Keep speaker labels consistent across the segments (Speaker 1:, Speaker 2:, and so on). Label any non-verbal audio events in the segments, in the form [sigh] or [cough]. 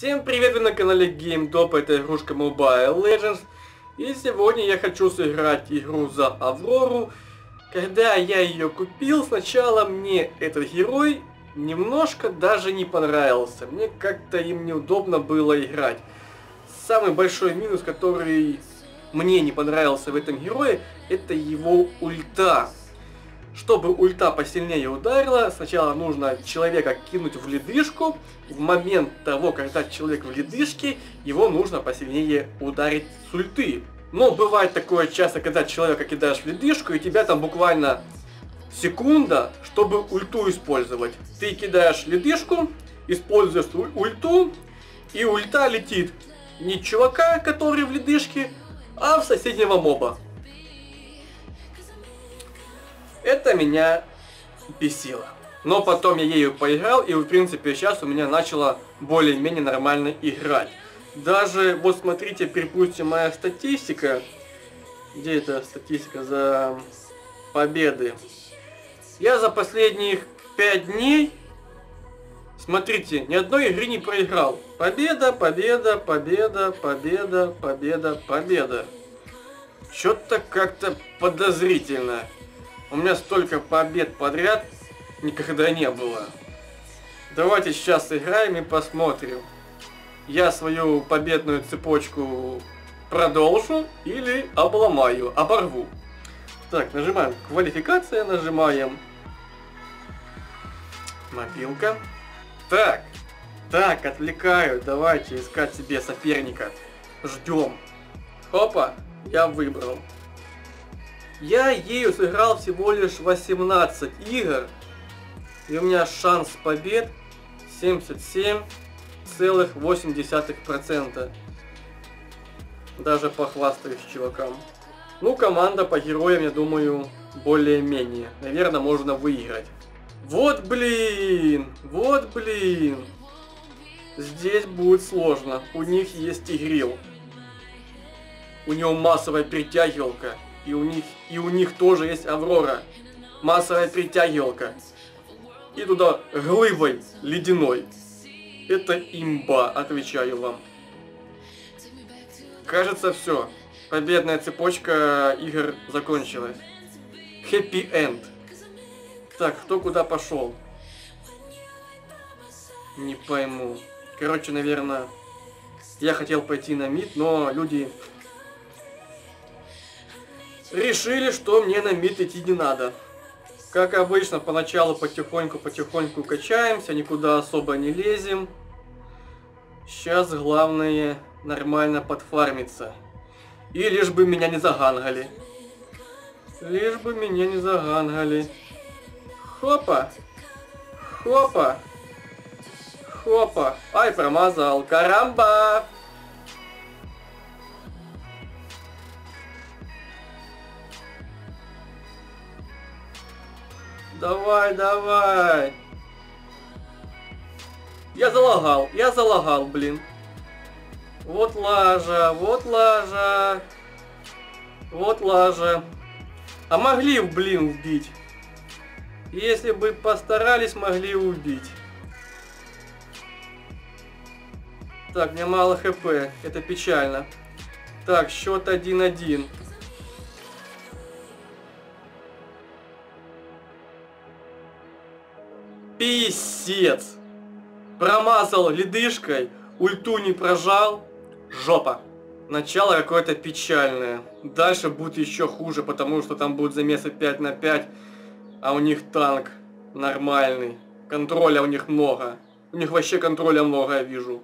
Speaker 1: Всем привет, вы на канале GameTop, это игрушка Mobile Legends. И сегодня я хочу сыграть игру за Аврору. Когда я ее купил, сначала мне этот герой немножко даже не понравился. Мне как-то им неудобно было играть. Самый большой минус, который мне не понравился в этом герое, это его ульта. Чтобы ульта посильнее ударила, сначала нужно человека кинуть в ледышку. В момент того, когда человек в ледышке, его нужно посильнее ударить с ульты. Но бывает такое часто, когда человека кидаешь в ледышку, и тебя там буквально секунда, чтобы ульту использовать. Ты кидаешь ледышку, используешь ульту, и ульта летит не чувака, который в ледышке, а в соседнего моба. Это меня бесило. Но потом я ею поиграл, и в принципе сейчас у меня начало более-менее нормально играть. Даже, вот смотрите, припустим, моя статистика. Где это статистика за победы? Я за последних 5 дней, смотрите, ни одной игры не проиграл. Победа, победа, победа, победа, победа, победа. Что-то как-то подозрительно. У меня столько побед подряд никогда не было. Давайте сейчас сыграем и посмотрим. Я свою победную цепочку продолжу или обломаю, оборву. Так, нажимаем квалификация, нажимаем мобилка. Так, так, отвлекаю, давайте искать себе соперника. Ждем. Хопа, я выбрал. Я ею сыграл всего лишь 18 игр, и у меня шанс побед 77,8%. Даже похвастаюсь чувакам. Ну, команда по героям, я думаю, более-менее. Наверное, можно выиграть. Вот блин! Вот блин! Здесь будет сложно. У них есть игрил. У него массовая притягивалка. И у них, и у них тоже есть Аврора. Массовая притягивалка. И туда глыбой ледяной. Это имба, отвечаю вам. Кажется, все. Победная цепочка игр закончилась. Хэппи энд. Так, кто куда пошел? Не пойму. Короче, наверное, я хотел пойти на мид, но люди решили, что мне на мид идти не надо. Как обычно, поначалу потихоньку-потихоньку качаемся, никуда особо не лезем. Сейчас главное нормально подфармиться. И лишь бы меня не загангали. Лишь бы меня не загангали. Хопа. Хопа. Хопа. Ай, промазал. Карамба. Давай, давай. Я залагал, я залагал, блин. Вот лажа, вот лажа. Вот лажа. А могли, блин, убить. Если бы постарались, могли убить. Так, мне мало хп. Это печально. Так, счет 1-1. Писец. Промазал ледышкой, ульту не прожал. Жопа. Начало какое-то печальное. Дальше будет еще хуже, потому что там будет замесы 5 на 5, а у них танк нормальный. Контроля у них много. У них вообще контроля много, я вижу.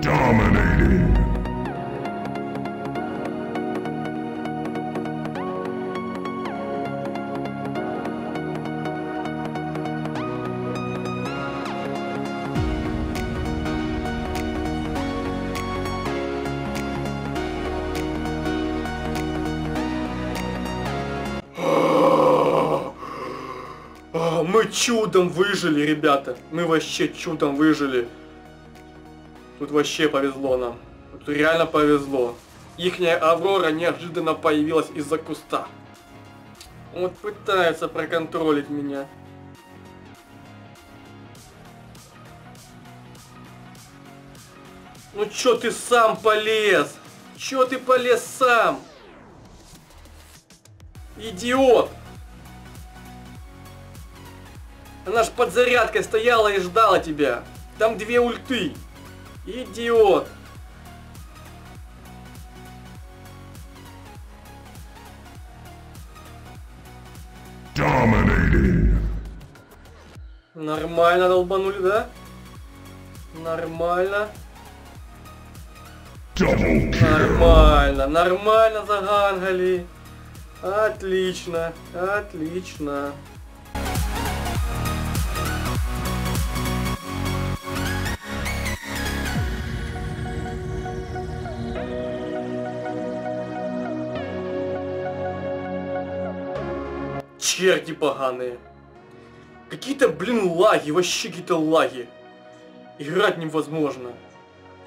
Speaker 2: Dominating.
Speaker 1: Мы чудом выжили, ребята. Мы вообще чудом выжили. Тут вообще повезло нам. Тут реально повезло. Ихняя Аврора неожиданно появилась из-за куста. Вот пытается проконтролить меня. Ну чё ты сам полез? Чё ты полез сам? Идиот! Она ж под зарядкой стояла и ждала тебя. Там две ульты. Идиот.
Speaker 2: Dominating.
Speaker 1: Нормально долбанули, да? Нормально. Нормально, нормально загангали. Отлично, отлично. Черти поганые. Какие-то, блин, лаги, вообще какие-то лаги. Играть невозможно.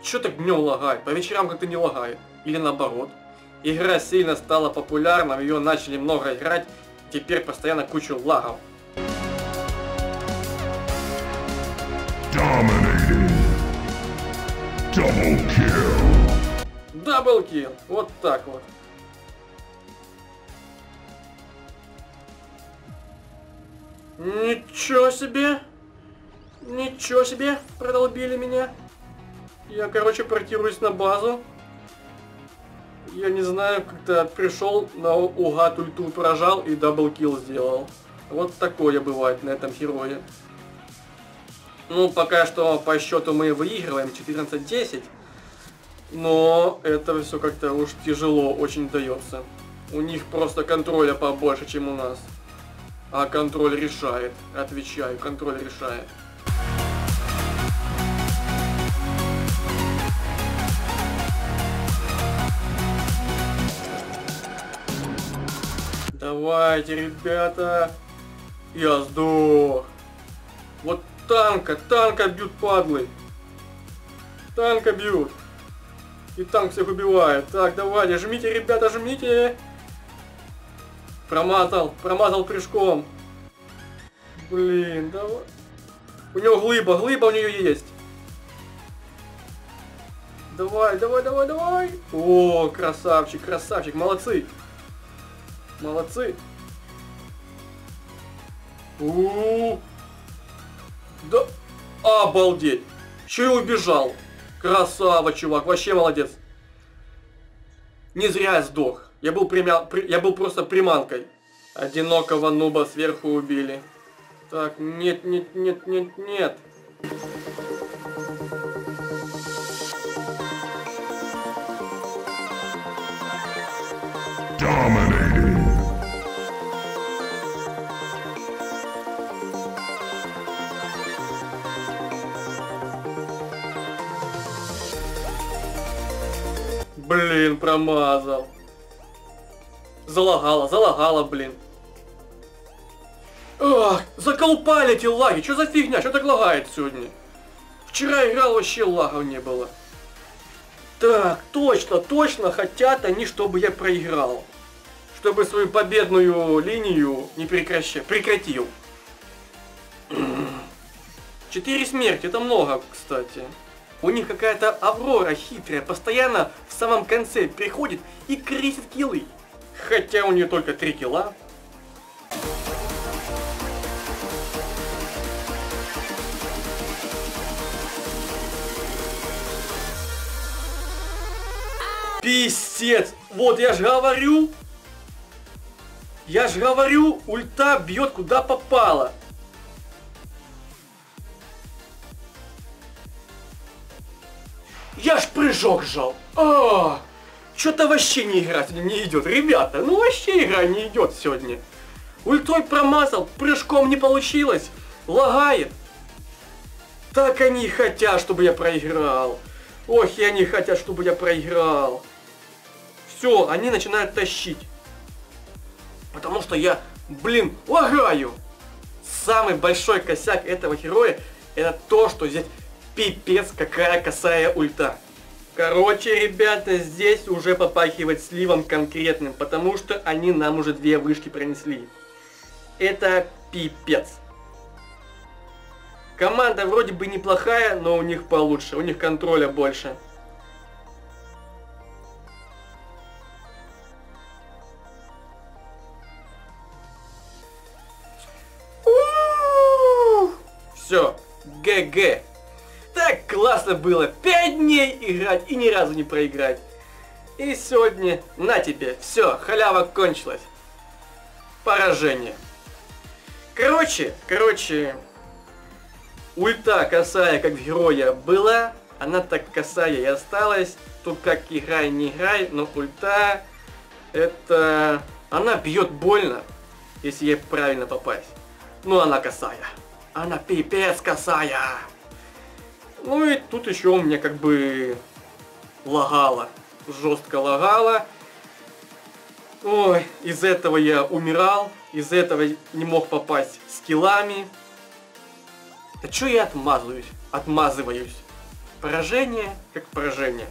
Speaker 1: Чё так днем лагает? По вечерам как-то не лагает. Или наоборот. Игра сильно стала популярна, в ее начали много играть, теперь постоянно кучу лагов.
Speaker 2: Dominating. Double kill.
Speaker 1: Вот так вот. Ничего себе. Ничего себе. Продолбили меня. Я, короче, портируюсь на базу. Я не знаю, как-то пришел на угад ульту прожал и даблкил сделал. Вот такое бывает на этом герое. Ну, пока что по счету мы выигрываем 14-10. Но это все как-то уж тяжело очень дается. У них просто контроля побольше, чем у нас. А контроль решает. Отвечаю, контроль решает. Давайте, ребята. Я сдох. Вот танка, танка бьют падлы. Танка бьют. И танк всех убивает. Так, давайте, жмите, ребята, жмите. Промазал, промазал прыжком. Блин, давай. У него глыба, глыба у нее есть. Давай, давай, давай, давай. О, красавчик, красавчик, молодцы. Молодцы. у у Да, обалдеть. Че и убежал. Красава, чувак, вообще молодец. Не зря я сдох. Я был, примя... при- я был просто приманкой. Одинокого нуба сверху убили. Так, нет, нет, нет, нет, нет. Блин, промазал. Залагало, залагало, блин. Ах, заколпали эти лаги. Что за фигня? Что так лагает сегодня? Вчера играл, вообще лагов не было. Так, точно, точно хотят они, чтобы я проиграл. Чтобы свою победную линию не прекращал. Прекратил. [clears throat] Четыре смерти, это много, кстати. У них какая-то Аврора хитрая, постоянно в самом конце приходит и крестит киллы. Хотя у нее только три килла. Писец! Вот я ж говорю! Я ж говорю, ульта бьет куда попало. Я ж прыжок жал. А, что-то вообще не игра сегодня не идет. Ребята, ну вообще игра не идет сегодня. Ультой промазал, прыжком не получилось. Лагает. Так они хотят, чтобы я проиграл. Ох, и они хотят, чтобы я проиграл. Все, они начинают тащить. Потому что я, блин, лагаю. Самый большой косяк этого героя это то, что здесь пипец какая косая ульта. Короче, ребята, здесь уже попахивает сливом конкретным, потому что они нам уже две вышки принесли. Это пипец. Команда вроде бы неплохая, но у них получше, у них контроля больше. Все, ГГ. Классно было. Пять дней играть и ни разу не проиграть. И сегодня, на тебе, все, халява кончилась. Поражение. Короче, короче, ульта косая, как героя, была, она так косая и осталась. Тут как играй, не играй, но ульта, это... Она бьет больно, если ей правильно попасть. Ну, она косая. Она пипец косая. Ну и тут еще у меня как бы лагало. Жестко лагало. Ой, из этого я умирал. Из этого не мог попасть скиллами. Да что я отмазываюсь? Отмазываюсь. Поражение как поражение.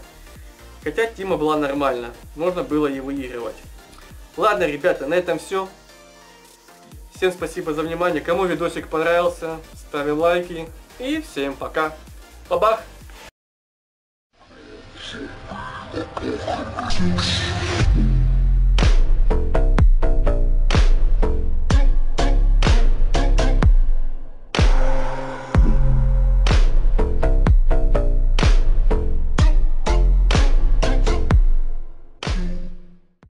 Speaker 1: Хотя Тима была нормально. Можно было и выигрывать. Ладно, ребята, на этом все. Всем спасибо за внимание. Кому видосик понравился, ставим лайки. И всем пока.
Speaker 2: папа